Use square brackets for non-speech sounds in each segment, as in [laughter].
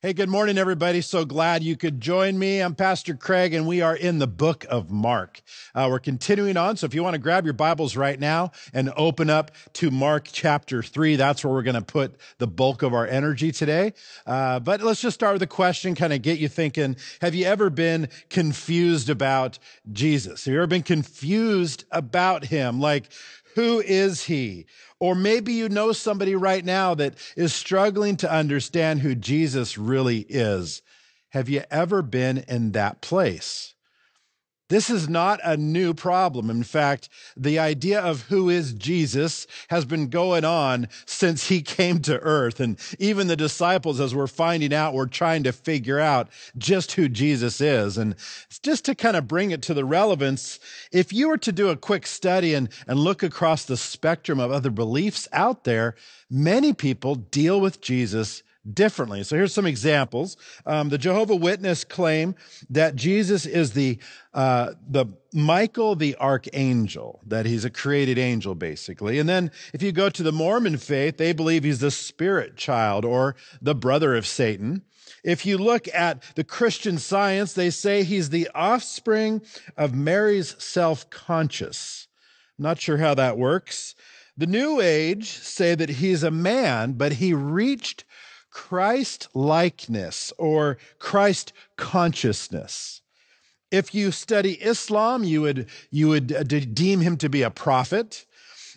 Hey, good morning, everybody. So glad you could join me. I'm Pastor Craig, and we are in the book of Mark. Uh, we're continuing on. So if you want to grab your Bibles right now and open up to Mark chapter three, that's where we're going to put the bulk of our energy today. Uh, but let's just start with a question, kind of get you thinking. Have you ever been confused about Jesus? Have you ever been confused about him? Like, who is he? Or maybe you know somebody right now that is struggling to understand who Jesus really is. Have you ever been in that place? This is not a new problem. In fact, the idea of who is Jesus has been going on since he came to earth. And even the disciples, as we're finding out, we're trying to figure out just who Jesus is. And just to kind of bring it to the relevance, if you were to do a quick study and, and look across the spectrum of other beliefs out there, many people deal with Jesus differently. So here's some examples. Um, the Jehovah Witness claim that Jesus is the uh, the Michael the archangel, that he's a created angel, basically. And then if you go to the Mormon faith, they believe he's the spirit child or the brother of Satan. If you look at the Christian science, they say he's the offspring of Mary's self-conscious. Not sure how that works. The New Age say that he's a man, but he reached Christ likeness or Christ consciousness. If you study Islam, you would, you would uh, deem him to be a prophet.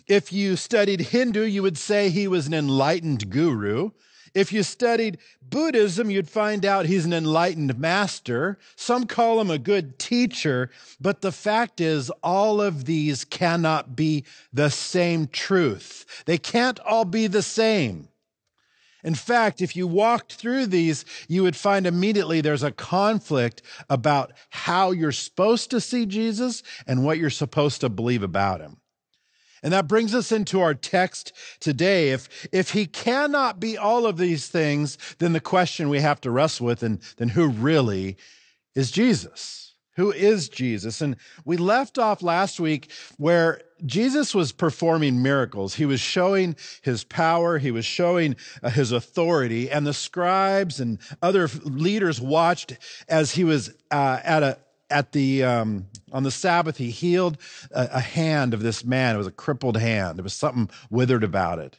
If you studied Hindu, you would say he was an enlightened guru. If you studied Buddhism, you'd find out he's an enlightened master. Some call him a good teacher, but the fact is, all of these cannot be the same truth. They can't all be the same. In fact, if you walked through these, you would find immediately there's a conflict about how you're supposed to see Jesus and what you're supposed to believe about him. And that brings us into our text today. If, if he cannot be all of these things, then the question we have to wrestle with, and then who really is Jesus? Who is Jesus? And we left off last week where Jesus was performing miracles. He was showing his power. He was showing uh, his authority. And the scribes and other leaders watched as he was uh, at a, at the, um, on the Sabbath, he healed a, a hand of this man. It was a crippled hand. There was something withered about it.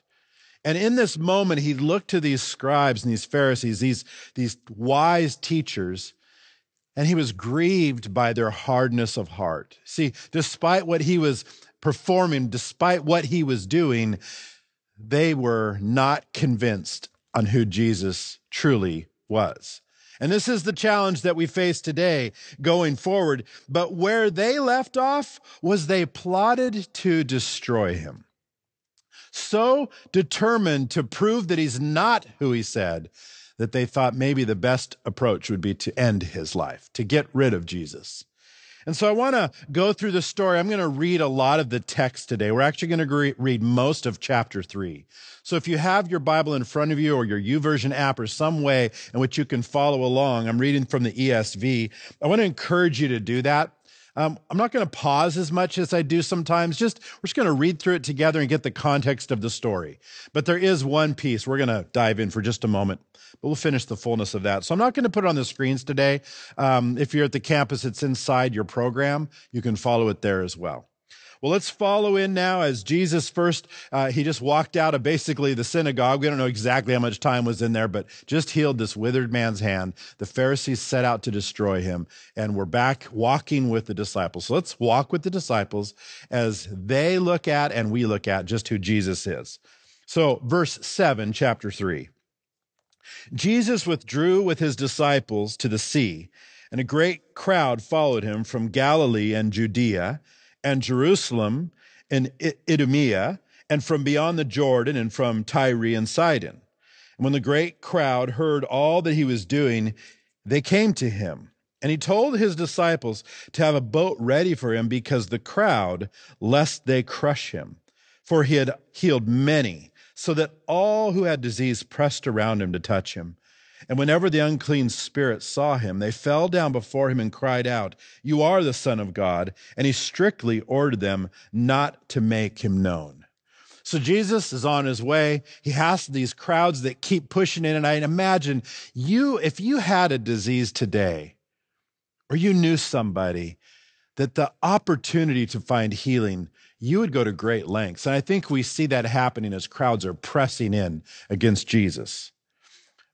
And in this moment, he looked to these scribes and these Pharisees, these, these wise teachers, and he was grieved by their hardness of heart. See, despite what he was performing, despite what he was doing, they were not convinced on who Jesus truly was. And this is the challenge that we face today going forward. But where they left off was they plotted to destroy him. So determined to prove that he's not who he said that they thought maybe the best approach would be to end his life, to get rid of Jesus. And so I want to go through the story. I'm going to read a lot of the text today. We're actually going to read most of chapter three. So if you have your Bible in front of you or your YouVersion app or some way in which you can follow along, I'm reading from the ESV. I want to encourage you to do that. Um, I'm not going to pause as much as I do sometimes. Just we're just going to read through it together and get the context of the story. But there is one piece we're going to dive in for just a moment but we'll finish the fullness of that. So I'm not going to put it on the screens today. Um, if you're at the campus, it's inside your program. You can follow it there as well. Well, let's follow in now as Jesus first, uh, he just walked out of basically the synagogue. We don't know exactly how much time was in there, but just healed this withered man's hand. The Pharisees set out to destroy him, and we're back walking with the disciples. So let's walk with the disciples as they look at and we look at just who Jesus is. So, verse 7, chapter 3. Jesus withdrew with his disciples to the sea, and a great crowd followed him from Galilee and Judea and Jerusalem and Idumea and from beyond the Jordan and from Tyre and Sidon. And when the great crowd heard all that he was doing, they came to him. And he told his disciples to have a boat ready for him because the crowd, lest they crush him. For he had healed many so that all who had disease pressed around him to touch him. And whenever the unclean spirits saw him, they fell down before him and cried out, You are the Son of God. And he strictly ordered them not to make him known. So Jesus is on his way. He has these crowds that keep pushing in. And I imagine you, if you had a disease today, or you knew somebody that the opportunity to find healing, you would go to great lengths. And I think we see that happening as crowds are pressing in against Jesus.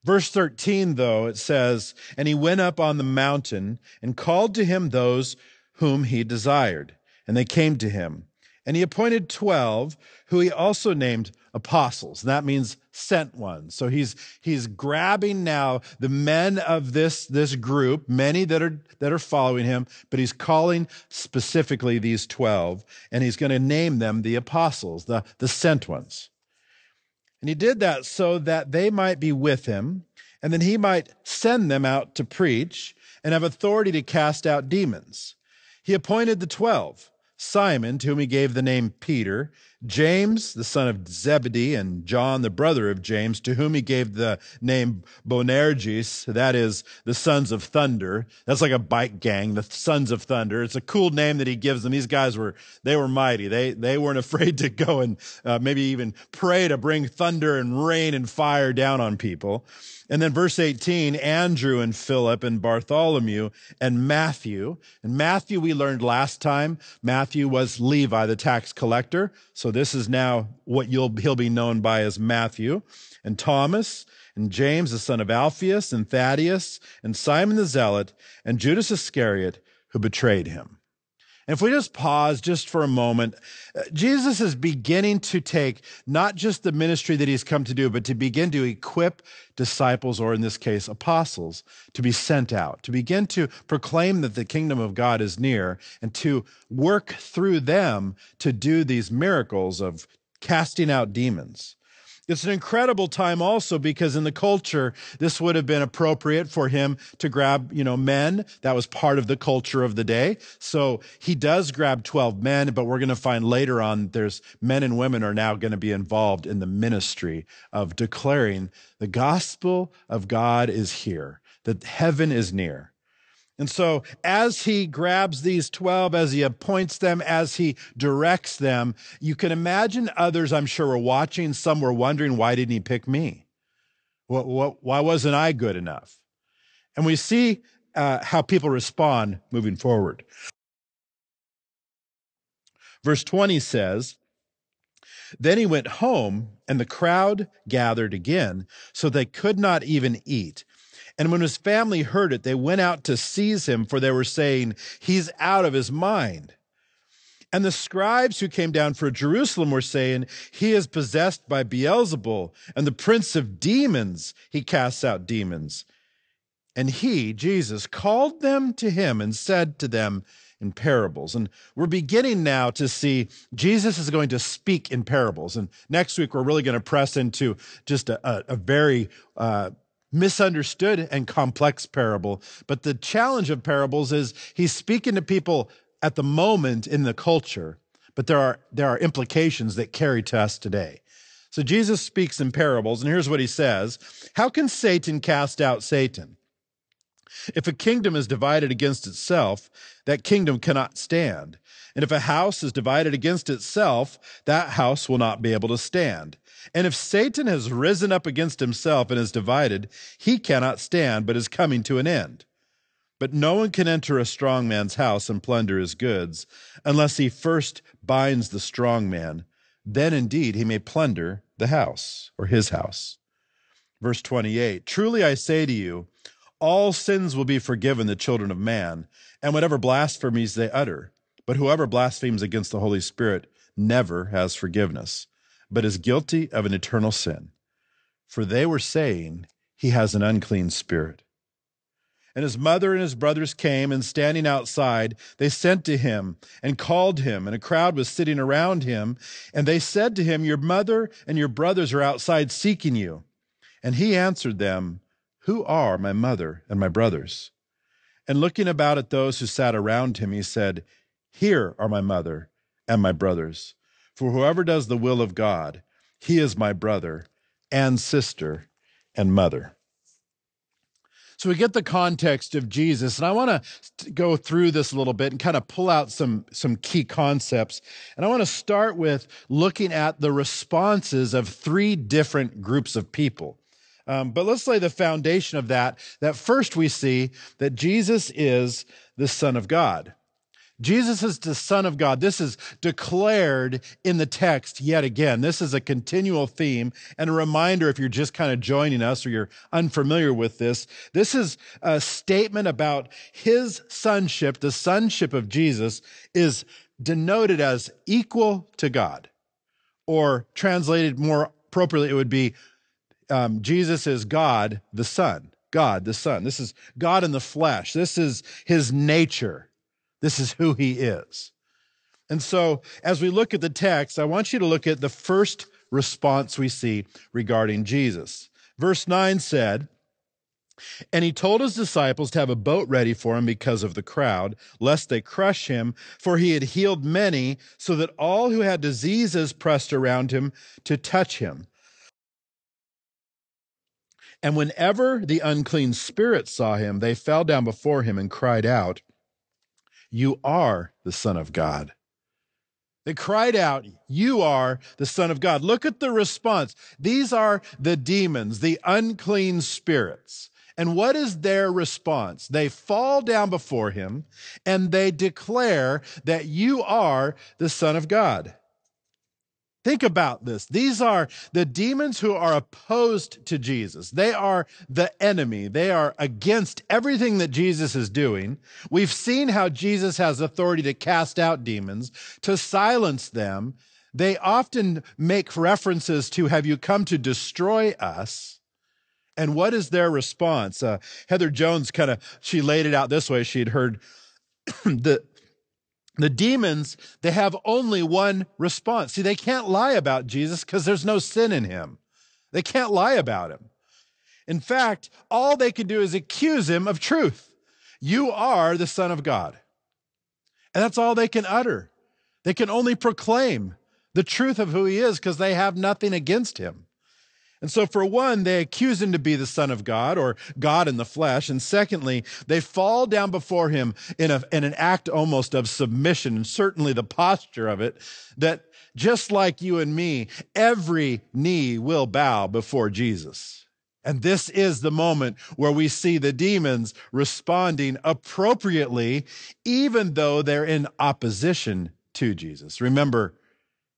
Verse 13, though, it says, And he went up on the mountain and called to him those whom he desired. And they came to him. And he appointed 12, who he also named apostles. That means sent ones. So he's, he's grabbing now the men of this, this group, many that are, that are following him, but he's calling specifically these 12, and he's going to name them the apostles, the, the sent ones. And he did that so that they might be with him, and then he might send them out to preach and have authority to cast out demons. He appointed the 12 Simon, to whom he gave the name Peter, James, the son of Zebedee, and John, the brother of James, to whom he gave the name Boanerges, that is, the sons of thunder. That's like a bike gang, the sons of thunder. It's a cool name that he gives them. These guys were, they were mighty. They, they weren't [laughs] afraid to go and uh, maybe even pray to bring thunder and rain and fire down on people. And then verse 18, Andrew and Philip and Bartholomew and Matthew. And Matthew, we learned last time, Matthew was Levi, the tax collector. So this is now what you'll, he'll be known by as Matthew. And Thomas and James, the son of Alphaeus and Thaddeus and Simon the Zealot and Judas Iscariot, who betrayed him. And if we just pause just for a moment, uh, Jesus is beginning to take not just the ministry that he's come to do, but to begin to equip disciples, or in this case, apostles, to be sent out, to begin to proclaim that the kingdom of God is near, and to work through them to do these miracles of casting out demons. It's an incredible time also because in the culture, this would have been appropriate for him to grab, you know, men. That was part of the culture of the day. So he does grab 12 men, but we're going to find later on there's men and women are now going to be involved in the ministry of declaring the gospel of God is here, that heaven is near. And so, as he grabs these 12, as he appoints them, as he directs them, you can imagine others, I'm sure, were watching. Some were wondering, why didn't he pick me? What, what, why wasn't I good enough? And we see uh, how people respond moving forward. Verse 20 says, Then he went home, and the crowd gathered again, so they could not even eat. And when his family heard it, they went out to seize him, for they were saying, He's out of his mind. And the scribes who came down for Jerusalem were saying, He is possessed by Beelzebul, and the prince of demons, he casts out demons. And he, Jesus, called them to him and said to them in parables. And we're beginning now to see Jesus is going to speak in parables. And next week, we're really going to press into just a, a, a very uh, misunderstood and complex parable. But the challenge of parables is he's speaking to people at the moment in the culture, but there are, there are implications that carry to us today. So Jesus speaks in parables, and here's what he says How can Satan cast out Satan? If a kingdom is divided against itself, that kingdom cannot stand. And if a house is divided against itself, that house will not be able to stand. And if Satan has risen up against himself and is divided, he cannot stand, but is coming to an end. But no one can enter a strong man's house and plunder his goods unless he first binds the strong man. Then indeed he may plunder the house or his house. Verse 28 Truly I say to you, all sins will be forgiven the children of man, and whatever blasphemies they utter. But whoever blasphemes against the Holy Spirit never has forgiveness but is guilty of an eternal sin. For they were saying, He has an unclean spirit. And his mother and his brothers came, and standing outside, they sent to him and called him, and a crowd was sitting around him. And they said to him, Your mother and your brothers are outside seeking you. And he answered them, Who are my mother and my brothers? And looking about at those who sat around him, he said, Here are my mother and my brothers. For whoever does the will of God, he is my brother and sister and mother. So we get the context of Jesus, and I want to go through this a little bit and kind of pull out some, some key concepts. And I want to start with looking at the responses of three different groups of people. Um, but let's lay the foundation of that. That first we see that Jesus is the Son of God. Jesus is the Son of God. This is declared in the text yet again. This is a continual theme and a reminder if you're just kind of joining us or you're unfamiliar with this. This is a statement about his sonship. The sonship of Jesus is denoted as equal to God, or translated more appropriately, it would be um, Jesus is God the Son. God the Son. This is God in the flesh. This is his nature. This is who he is. And so, as we look at the text, I want you to look at the first response we see regarding Jesus. Verse 9 said, And he told his disciples to have a boat ready for him because of the crowd, lest they crush him, for he had healed many, so that all who had diseases pressed around him to touch him. And whenever the unclean spirits saw him, they fell down before him and cried out, you are the Son of God. They cried out, You are the Son of God. Look at the response. These are the demons, the unclean spirits. And what is their response? They fall down before him and they declare that you are the Son of God. Think about this. These are the demons who are opposed to Jesus. They are the enemy. They are against everything that Jesus is doing. We've seen how Jesus has authority to cast out demons, to silence them. They often make references to, Have you come to destroy us? And what is their response? Uh, Heather Jones kind of, she laid it out this way. She'd heard [clears throat] the, the demons, they have only one response. See, they can't lie about Jesus because there's no sin in him. They can't lie about him. In fact, all they can do is accuse him of truth. You are the Son of God. And that's all they can utter. They can only proclaim the truth of who he is because they have nothing against him. And so, for one, they accuse him to be the Son of God or God in the flesh. And secondly, they fall down before him in, a, in an act almost of submission, and certainly the posture of it, that just like you and me, every knee will bow before Jesus. And this is the moment where we see the demons responding appropriately, even though they're in opposition to Jesus. Remember,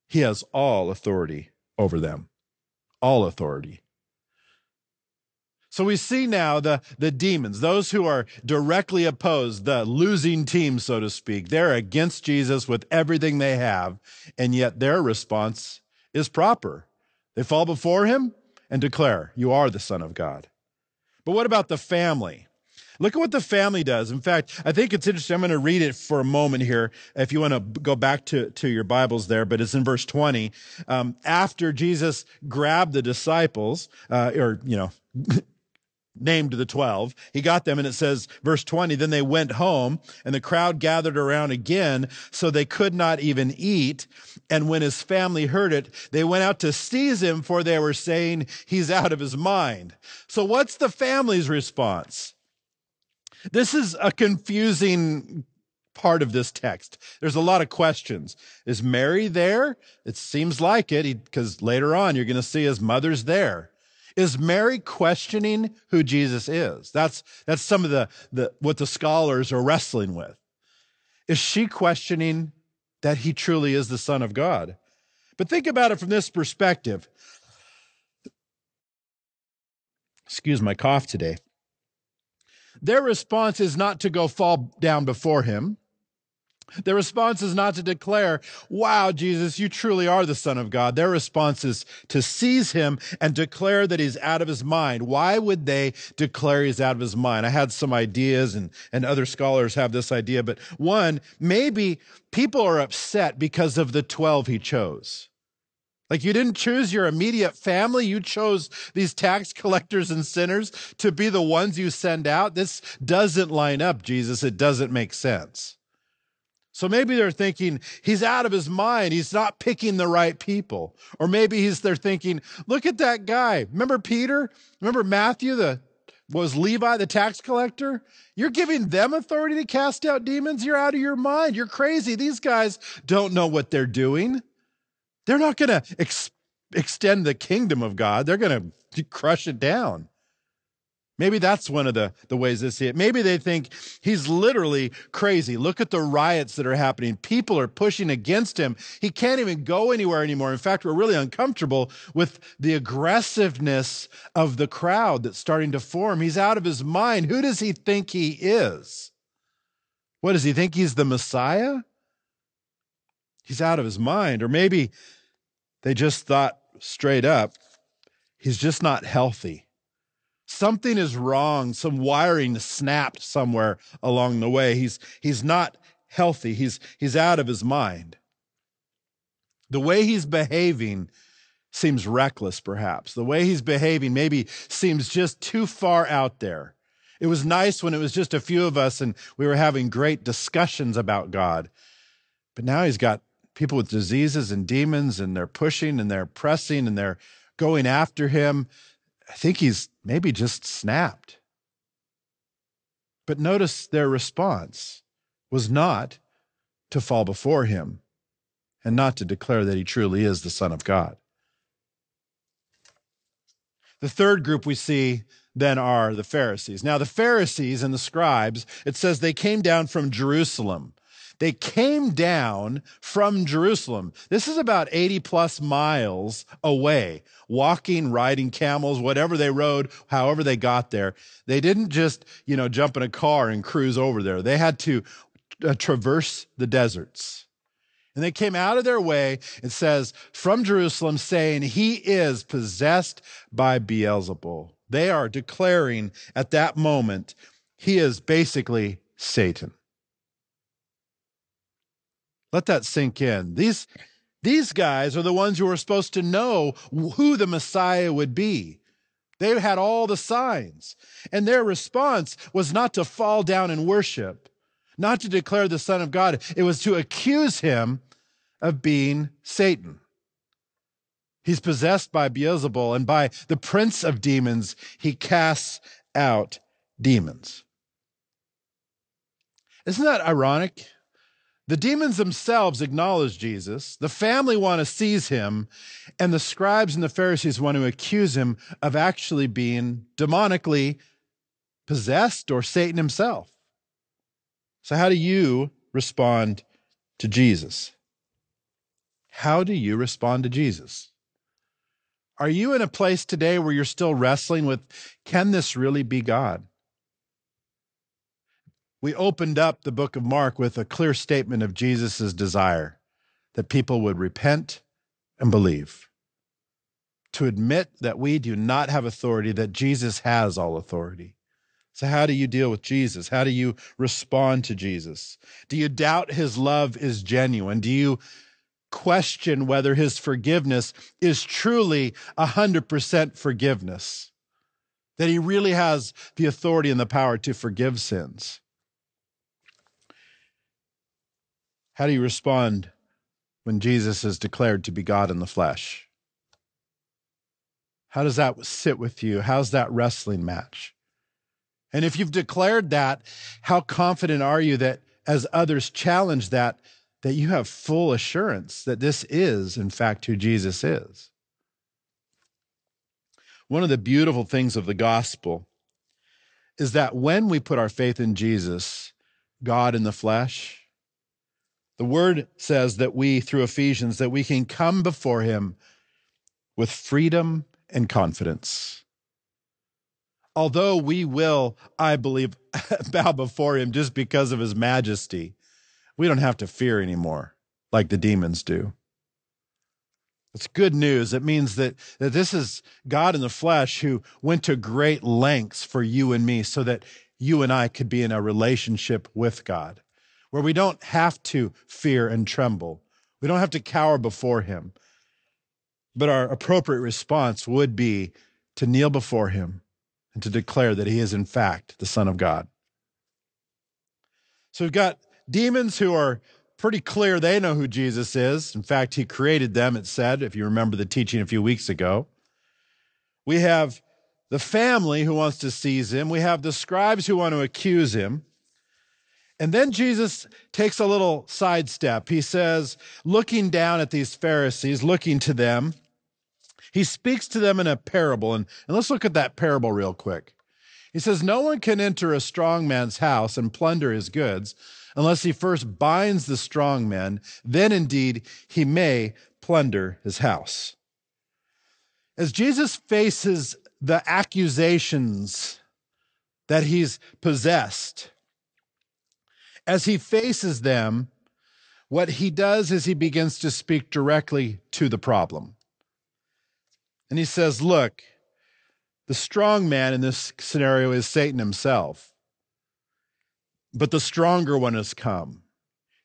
he has all authority over them all authority. So we see now the, the demons, those who are directly opposed, the losing team, so to speak. They're against Jesus with everything they have, and yet their response is proper. They fall before him and declare, You are the Son of God. But what about the family? Look at what the family does. In fact, I think it's interesting. I'm going to read it for a moment here if you want to go back to, to your Bibles there, but it's in verse 20. Um, after Jesus grabbed the disciples, uh, or, you know, [laughs] named the 12. He got them and it says, verse 20, then they went home and the crowd gathered around again, so they could not even eat. And when his family heard it, they went out to seize him for they were saying he's out of his mind. So what's the family's response? This is a confusing part of this text. There's a lot of questions. Is Mary there? It seems like it because later on you're going to see his mother's there. Is Mary questioning who Jesus is? That's, that's some of the, the, what the scholars are wrestling with. Is she questioning that he truly is the son of God? But think about it from this perspective. Excuse my cough today. Their response is not to go fall down before him. Their response is not to declare, Wow, Jesus, you truly are the Son of God. Their response is to seize him and declare that he's out of his mind. Why would they declare he's out of his mind? I had some ideas, and, and other scholars have this idea, but one, maybe people are upset because of the 12 he chose. Like you didn't choose your immediate family. You chose these tax collectors and sinners to be the ones you send out. This doesn't line up, Jesus. It doesn't make sense. So maybe they're thinking he's out of his mind. He's not picking the right people. Or maybe he's they're thinking, look at that guy. Remember Peter? Remember Matthew, the was Levi the tax collector? You're giving them authority to cast out demons? You're out of your mind. You're crazy. These guys don't know what they're doing. They're not going to ex- extend the kingdom of God, they're going to crush it down. Maybe that's one of the, the ways they see it. Maybe they think he's literally crazy. Look at the riots that are happening. People are pushing against him. He can't even go anywhere anymore. In fact, we're really uncomfortable with the aggressiveness of the crowd that's starting to form. He's out of his mind. Who does he think he is? What does he think he's the Messiah? He's out of his mind. Or maybe they just thought straight up, he's just not healthy. Something is wrong. Some wiring snapped somewhere along the way. He's, he's not healthy. He's, he's out of his mind. The way he's behaving seems reckless, perhaps. The way he's behaving maybe seems just too far out there. It was nice when it was just a few of us and we were having great discussions about God. But now he's got people with diseases and demons, and they're pushing and they're pressing and they're going after him. I think he's maybe just snapped. But notice their response was not to fall before him and not to declare that he truly is the Son of God. The third group we see then are the Pharisees. Now, the Pharisees and the scribes, it says they came down from Jerusalem. They came down from Jerusalem. This is about 80 plus miles away, walking, riding camels, whatever they rode, however they got there. They didn't just, you know, jump in a car and cruise over there. They had to uh, traverse the deserts. And they came out of their way, it says, from Jerusalem, saying, He is possessed by Beelzebul. They are declaring at that moment, He is basically Satan. Let that sink in. These, these guys are the ones who are supposed to know who the Messiah would be. They had all the signs. And their response was not to fall down and worship, not to declare the Son of God. It was to accuse him of being Satan. He's possessed by Beelzebul, and by the prince of demons, he casts out demons. Isn't that ironic? The demons themselves acknowledge Jesus. The family want to seize him. And the scribes and the Pharisees want to accuse him of actually being demonically possessed or Satan himself. So, how do you respond to Jesus? How do you respond to Jesus? Are you in a place today where you're still wrestling with can this really be God? We opened up the book of Mark with a clear statement of Jesus' desire that people would repent and believe. To admit that we do not have authority, that Jesus has all authority. So, how do you deal with Jesus? How do you respond to Jesus? Do you doubt his love is genuine? Do you question whether his forgiveness is truly 100% forgiveness? That he really has the authority and the power to forgive sins? How do you respond when Jesus is declared to be God in the flesh? How does that sit with you? How's that wrestling match? And if you've declared that, how confident are you that as others challenge that, that you have full assurance that this is, in fact, who Jesus is? One of the beautiful things of the gospel is that when we put our faith in Jesus, God in the flesh, the word says that we, through Ephesians, that we can come before him with freedom and confidence. Although we will, I believe, [laughs] bow before him just because of his majesty, we don't have to fear anymore like the demons do. It's good news. It means that, that this is God in the flesh who went to great lengths for you and me so that you and I could be in a relationship with God where we don't have to fear and tremble. We don't have to cower before him. But our appropriate response would be to kneel before him and to declare that he is, in fact, the Son of God. So we've got demons who are pretty clear they know who Jesus is. In fact, he created them, it said, if you remember the teaching a few weeks ago. We have the family who wants to seize him, we have the scribes who want to accuse him. And then Jesus takes a little sidestep. He says, looking down at these Pharisees, looking to them, he speaks to them in a parable. And, and let's look at that parable real quick. He says, No one can enter a strong man's house and plunder his goods unless he first binds the strong man. Then indeed he may plunder his house. As Jesus faces the accusations that he's possessed, as he faces them, what he does is he begins to speak directly to the problem. And he says, Look, the strong man in this scenario is Satan himself, but the stronger one has come.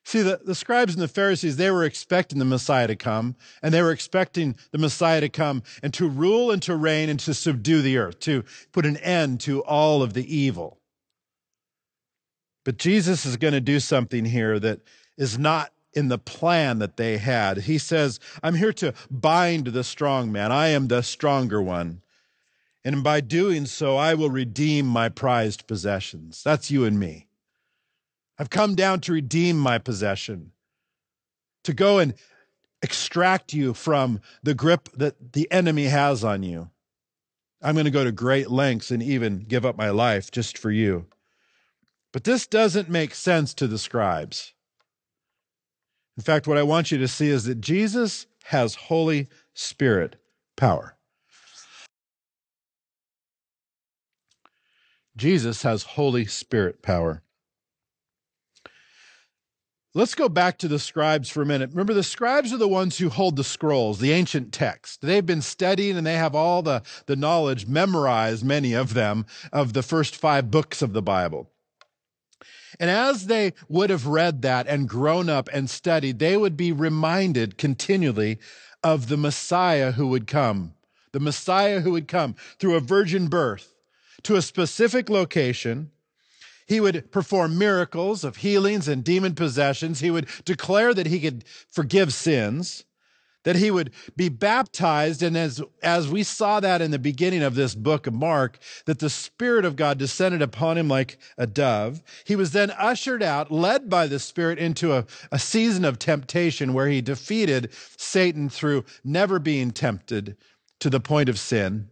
See, the, the scribes and the Pharisees, they were expecting the Messiah to come, and they were expecting the Messiah to come and to rule and to reign and to subdue the earth, to put an end to all of the evil. But Jesus is going to do something here that is not in the plan that they had. He says, I'm here to bind the strong man. I am the stronger one. And by doing so, I will redeem my prized possessions. That's you and me. I've come down to redeem my possession, to go and extract you from the grip that the enemy has on you. I'm going to go to great lengths and even give up my life just for you. But this doesn't make sense to the scribes. In fact, what I want you to see is that Jesus has Holy Spirit power. Jesus has Holy Spirit power. Let's go back to the scribes for a minute. Remember, the scribes are the ones who hold the scrolls, the ancient text. They've been studying and they have all the, the knowledge, memorized, many of them, of the first five books of the Bible. And as they would have read that and grown up and studied, they would be reminded continually of the Messiah who would come, the Messiah who would come through a virgin birth to a specific location. He would perform miracles of healings and demon possessions. He would declare that he could forgive sins, that he would be baptized. And as, as we saw that in the beginning of this book of Mark, that the Spirit of God descended upon him like a dove. He was then ushered out, led by the Spirit into a, a season of temptation where he defeated Satan through never being tempted to the point of sin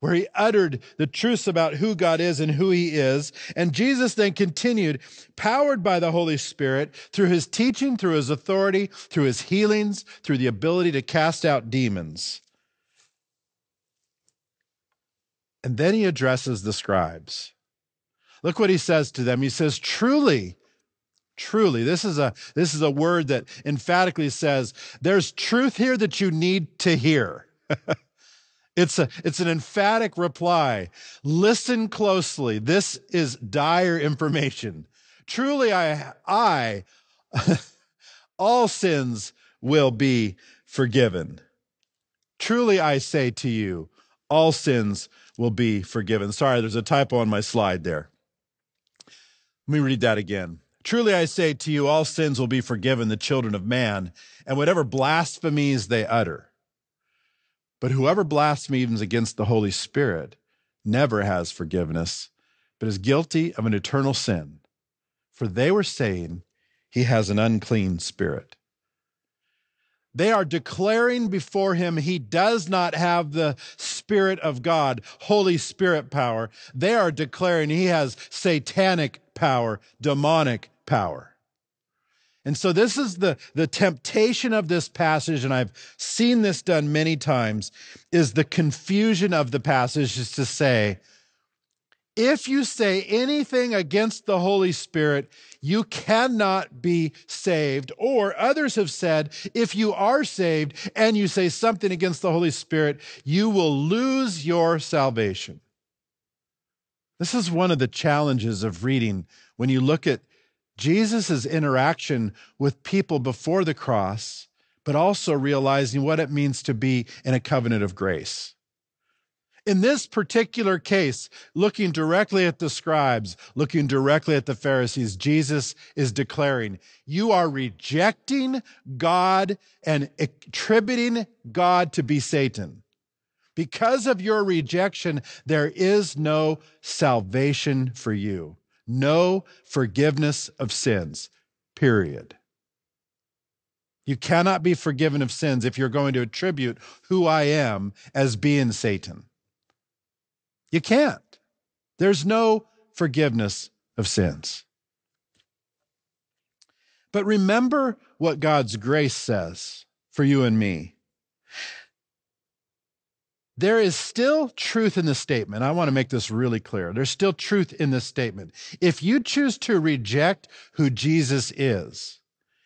where he uttered the truths about who God is and who he is. And Jesus then continued, powered by the Holy Spirit, through his teaching, through his authority, through his healings, through the ability to cast out demons. And then he addresses the scribes. Look what he says to them. He says, truly, truly this is a this is a word that emphatically says there's truth here that you need to hear [laughs] It's, a, it's an emphatic reply. Listen closely. This is dire information. Truly, I, I, [laughs] all sins will be forgiven. Truly, I say to you, all sins will be forgiven. Sorry, there's a typo on my slide there. Let me read that again. Truly, I say to you, all sins will be forgiven the children of man, and whatever blasphemies they utter. But whoever blasphemes against the Holy Spirit never has forgiveness, but is guilty of an eternal sin. For they were saying he has an unclean spirit. They are declaring before him he does not have the Spirit of God, Holy Spirit power. They are declaring he has satanic power, demonic power. And so this is the, the temptation of this passage, and I've seen this done many times, is the confusion of the passage is to say, if you say anything against the Holy Spirit, you cannot be saved. Or others have said, if you are saved and you say something against the Holy Spirit, you will lose your salvation. This is one of the challenges of reading when you look at Jesus' interaction with people before the cross, but also realizing what it means to be in a covenant of grace. In this particular case, looking directly at the scribes, looking directly at the Pharisees, Jesus is declaring, You are rejecting God and attributing God to be Satan Because of your rejection, there is no salvation for you, no forgiveness of sins, period. You cannot be forgiven of sins if you're going to attribute who I am as being Satan. You can't. There's no forgiveness of sins. But remember what God's grace says for you and me. There is still truth in the statement. I want to make this really clear. There's still truth in this statement. If you choose to reject who Jesus is,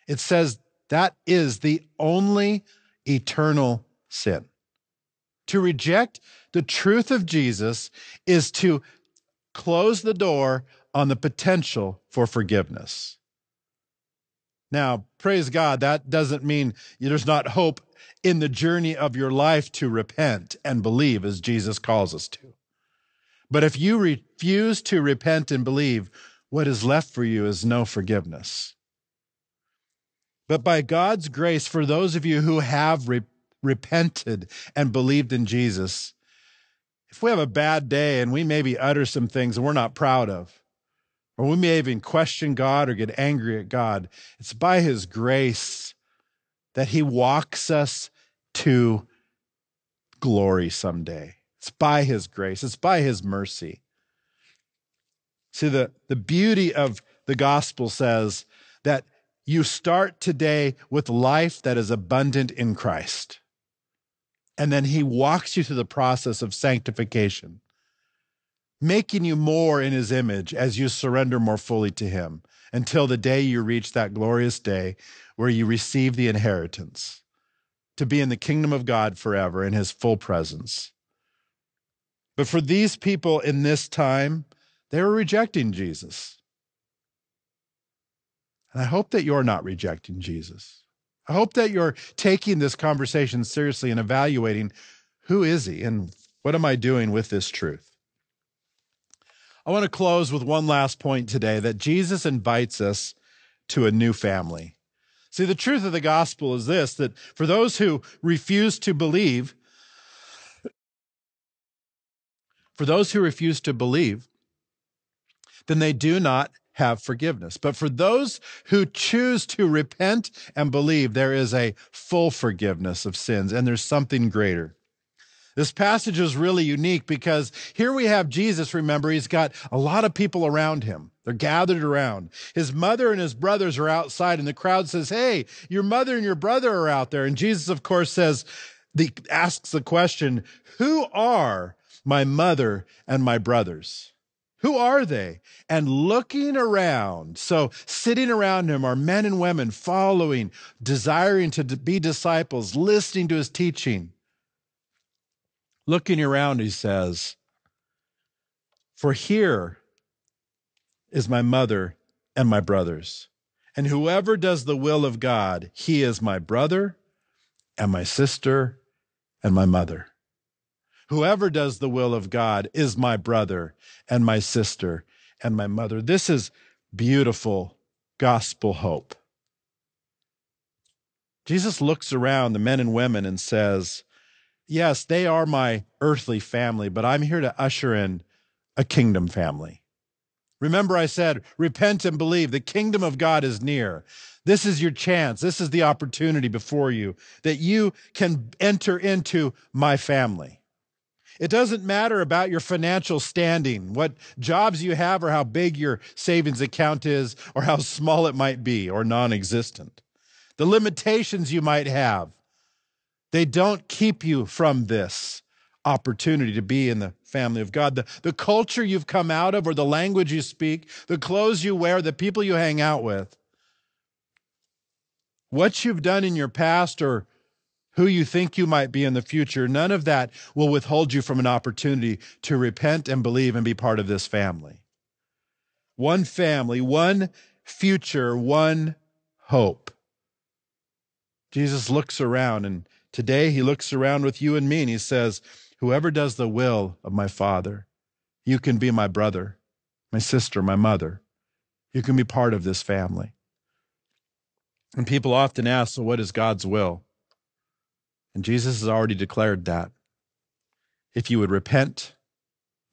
it says that is the only eternal sin. To reject the truth of Jesus is to close the door on the potential for forgiveness. Now, praise God, that doesn't mean there's not hope in the journey of your life to repent and believe as Jesus calls us to. But if you refuse to repent and believe, what is left for you is no forgiveness. But by God's grace, for those of you who have re- repented and believed in Jesus, if we have a bad day and we maybe utter some things we're not proud of, or we may even question God or get angry at God, it's by His grace that He walks us to glory someday. It's by His grace, it's by His mercy. See, the, the beauty of the gospel says that you start today with life that is abundant in Christ. And then he walks you through the process of sanctification, making you more in his image as you surrender more fully to him until the day you reach that glorious day where you receive the inheritance to be in the kingdom of God forever in his full presence. But for these people in this time, they were rejecting Jesus. And I hope that you're not rejecting Jesus. I hope that you're taking this conversation seriously and evaluating who is he and what am I doing with this truth? I want to close with one last point today that Jesus invites us to a new family. See, the truth of the gospel is this that for those who refuse to believe, for those who refuse to believe, then they do not have forgiveness. But for those who choose to repent and believe, there is a full forgiveness of sins, and there's something greater. This passage is really unique because here we have Jesus, remember, he's got a lot of people around him. They're gathered around. His mother and his brothers are outside, and the crowd says, Hey, your mother and your brother are out there. And Jesus, of course, says, the, asks the question, Who are my mother and my brothers? Who are they? And looking around, so sitting around him are men and women following, desiring to be disciples, listening to his teaching. Looking around, he says, For here is my mother and my brothers. And whoever does the will of God, he is my brother and my sister and my mother. Whoever does the will of God is my brother and my sister and my mother. This is beautiful gospel hope. Jesus looks around the men and women and says, Yes, they are my earthly family, but I'm here to usher in a kingdom family. Remember, I said, repent and believe. The kingdom of God is near. This is your chance. This is the opportunity before you that you can enter into my family. It doesn't matter about your financial standing, what jobs you have, or how big your savings account is, or how small it might be, or non existent. The limitations you might have, they don't keep you from this opportunity to be in the family of God. The, the culture you've come out of, or the language you speak, the clothes you wear, the people you hang out with, what you've done in your past, or who you think you might be in the future, none of that will withhold you from an opportunity to repent and believe and be part of this family. One family, one future, one hope. Jesus looks around, and today he looks around with you and me, and he says, Whoever does the will of my Father, you can be my brother, my sister, my mother. You can be part of this family. And people often ask, So, what is God's will? And Jesus has already declared that. if you would repent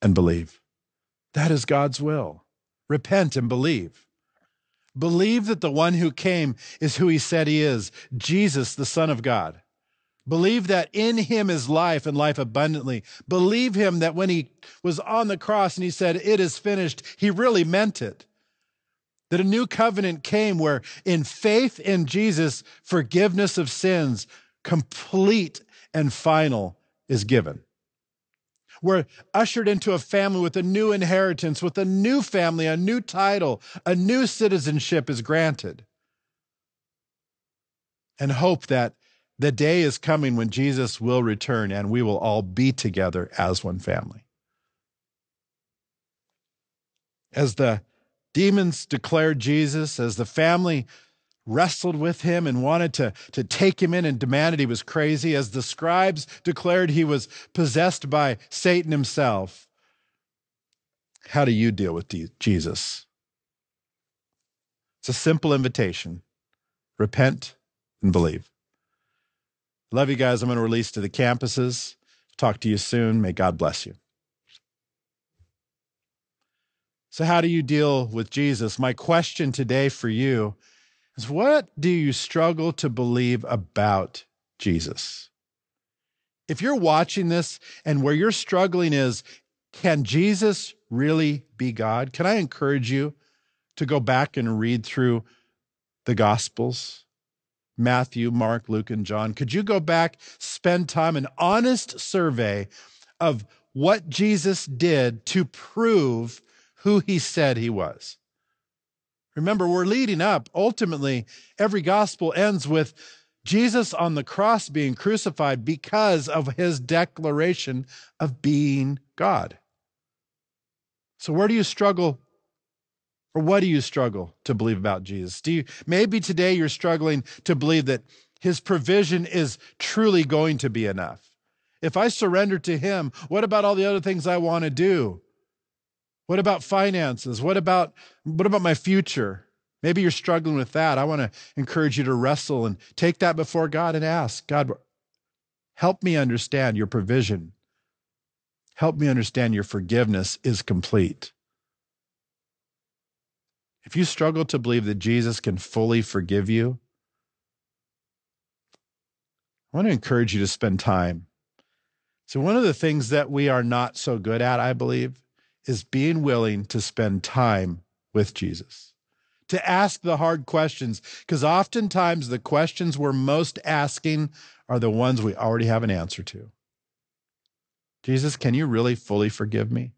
and believe. That is God's will. Repent and believe. Believe that the one who came is who he said he is Jesus, the Son of God. Believe that in him is life and life abundantly. Believe him that when he was on the cross and he said, It is finished, he really meant it. That a new covenant came where, in faith in Jesus, forgiveness of sins, complete and final, is given. We're ushered into a family with a new inheritance, with a new family, a new title, a new citizenship is granted. And hope that the day is coming when Jesus will return and we will all be together as one family. As the demons declared Jesus, as the family wrestled with him and wanted to, to take him in and demanded he was crazy, as the scribes declared he was possessed by Satan himself. How do you deal with Jesus? It's a simple invitation repent and believe. Love you guys. I'm going to release to the campuses. Talk to you soon. May God bless you. So, how do you deal with Jesus? My question today for you is what do you struggle to believe about Jesus? If you're watching this and where you're struggling is, can Jesus really be God? Can I encourage you to go back and read through the Gospels? Matthew, Mark, Luke, and John. Could you go back, spend time, an honest survey of what Jesus did to prove who he said he was? Remember, we're leading up. Ultimately, every gospel ends with Jesus on the cross being crucified because of his declaration of being God. So, where do you struggle or what do you struggle to believe about Jesus? Do you maybe today you're struggling to believe that his provision is truly going to be enough? If I surrender to him, what about all the other things I want to do? What about finances? What about what about my future? Maybe you're struggling with that. I want to encourage you to wrestle and take that before God and ask, God, help me understand your provision. Help me understand your forgiveness is complete. If you struggle to believe that Jesus can fully forgive you, I want to encourage you to spend time. So, one of the things that we are not so good at, I believe, is being willing to spend time with Jesus, to ask the hard questions, because oftentimes the questions we're most asking are the ones we already have an answer to. Jesus, can you really fully forgive me?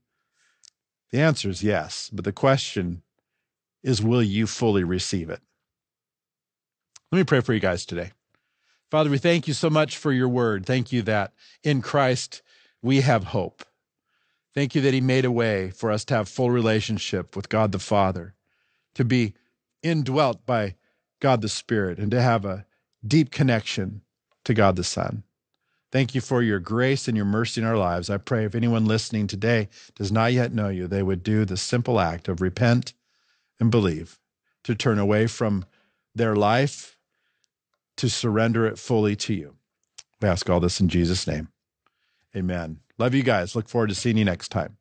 The answer is yes, but the question is will you fully receive it? Let me pray for you guys today. Father, we thank you so much for your word. Thank you that in Christ we have hope. Thank you that he made a way for us to have full relationship with God the Father, to be indwelt by God the Spirit, and to have a deep connection to God the Son. Thank you for your grace and your mercy in our lives. I pray if anyone listening today does not yet know you, they would do the simple act of repent and believe, to turn away from their life, to surrender it fully to you. We ask all this in Jesus' name. Amen. Love you guys. Look forward to seeing you next time.